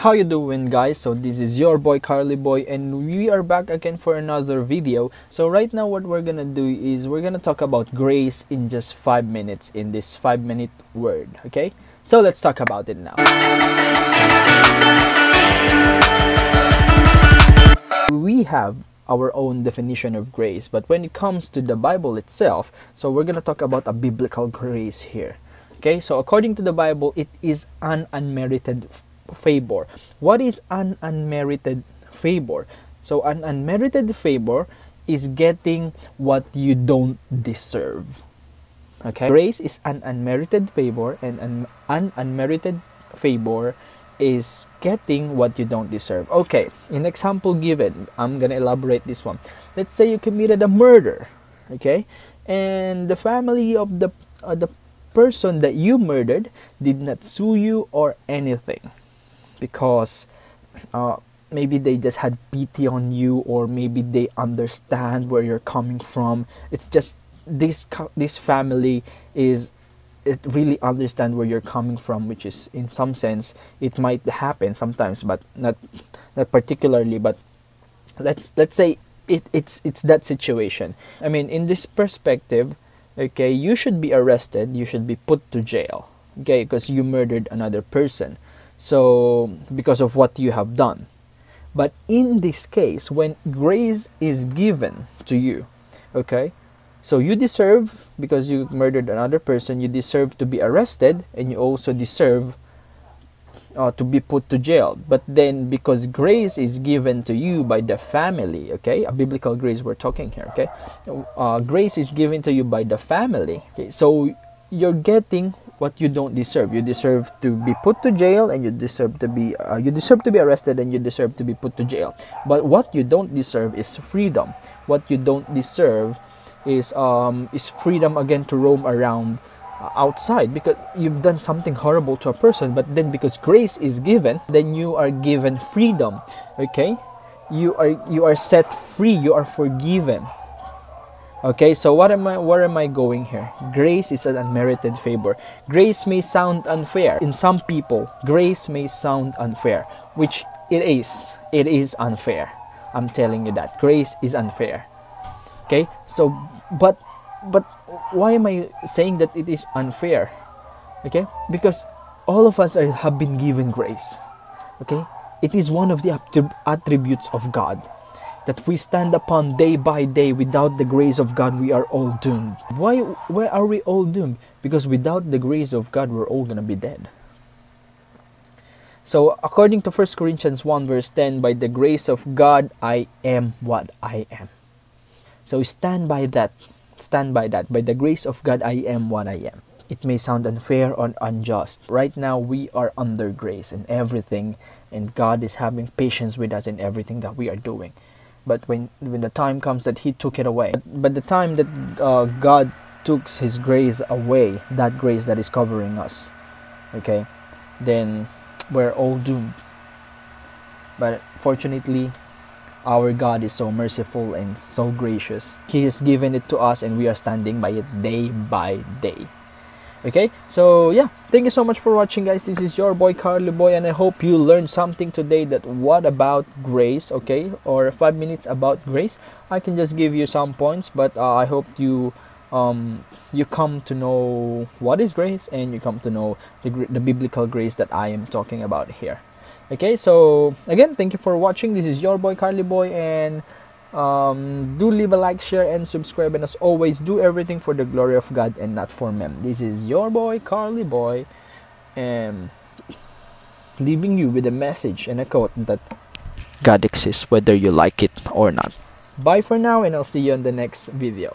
How you doing guys? So this is your boy KarlyBoy and we are back again for another video. So right now what we're gonna do is we're gonna talk about grace in just 5 minutes in this 5 minute word, okay? So let's talk about it now. We have our own definition of grace, but when it comes to the Bible itself, so we're gonna talk about a biblical grace here. Okay, so according to the Bible, it is an unmerited favor. What is an unmerited favor? So, an unmerited favor is getting what you don't deserve. Okay? Grace is an unmerited favor, and an, an unmerited favor is getting what you don't deserve. Okay, in example given, I'm gonna elaborate this one. Let's say you committed a murder, okay, and the family of the uh, the person that you murdered did not sue you or anything because uh, maybe they just had pity on you or maybe they understand where you're coming from. It's just this this family is it really understand where you're coming from which is in some sense it might happen sometimes but not not particularly but let's let's say it, it's it's that situation. I mean in this perspective okay you should be arrested you should be put to jail okay because you murdered another person so, because of what you have done. But in this case, when grace is given to you, okay, so you deserve, because you murdered another person, you deserve to be arrested and you also deserve uh, to be put to jail. But then, because grace is given to you by the family, okay, a biblical grace we're talking here, okay, uh, grace is given to you by the family, okay, so you're getting what you don't deserve. You deserve to be put to jail and you deserve to be uh, you deserve to be arrested and you deserve to be put to jail. But what you don't deserve is freedom. What you don't deserve is um is freedom again to roam around uh, outside because you've done something horrible to a person but then because grace is given then you are given freedom okay you are you are set free you are forgiven Okay, so what am I where am I going here? Grace is an unmerited favor. Grace may sound unfair. In some people, grace may sound unfair, which it is. It is unfair. I'm telling you that. Grace is unfair. Okay? So but but why am I saying that it is unfair? Okay? Because all of us are, have been given grace. Okay? It is one of the attributes of God that we stand upon day by day without the grace of God we are all doomed. Why why are we all doomed? Because without the grace of God we're all going to be dead. So according to 1 Corinthians 1 verse 10 by the grace of God I am what I am. So stand by that. Stand by that. By the grace of God I am what I am. It may sound unfair or unjust. Right now we are under grace in everything and God is having patience with us in everything that we are doing but when when the time comes that he took it away. But the time that uh, god took his grace away that grace that is covering us okay then we're all doomed. But fortunately our god is so merciful and so gracious. He has given it to us and we are standing by it day by day okay? So yeah. Thank you so much for watching guys. This is your boy KarlyBoy and i hope you learned something today that what about grace okay? Or five minutes about grace. I can just give you some points but uh, i hope you um, you come to know what is grace and you come to know the, the biblical grace that i am talking about here. Okay? So again thank you for watching. This is your boy KarlyBoy and um, do leave a like share and subscribe and as always do everything for the glory of god and not for men. This is your boy KarlyBoy and leaving you with a message and a quote that god exists whether you like it or not. Bye for now and i'll see you in the next video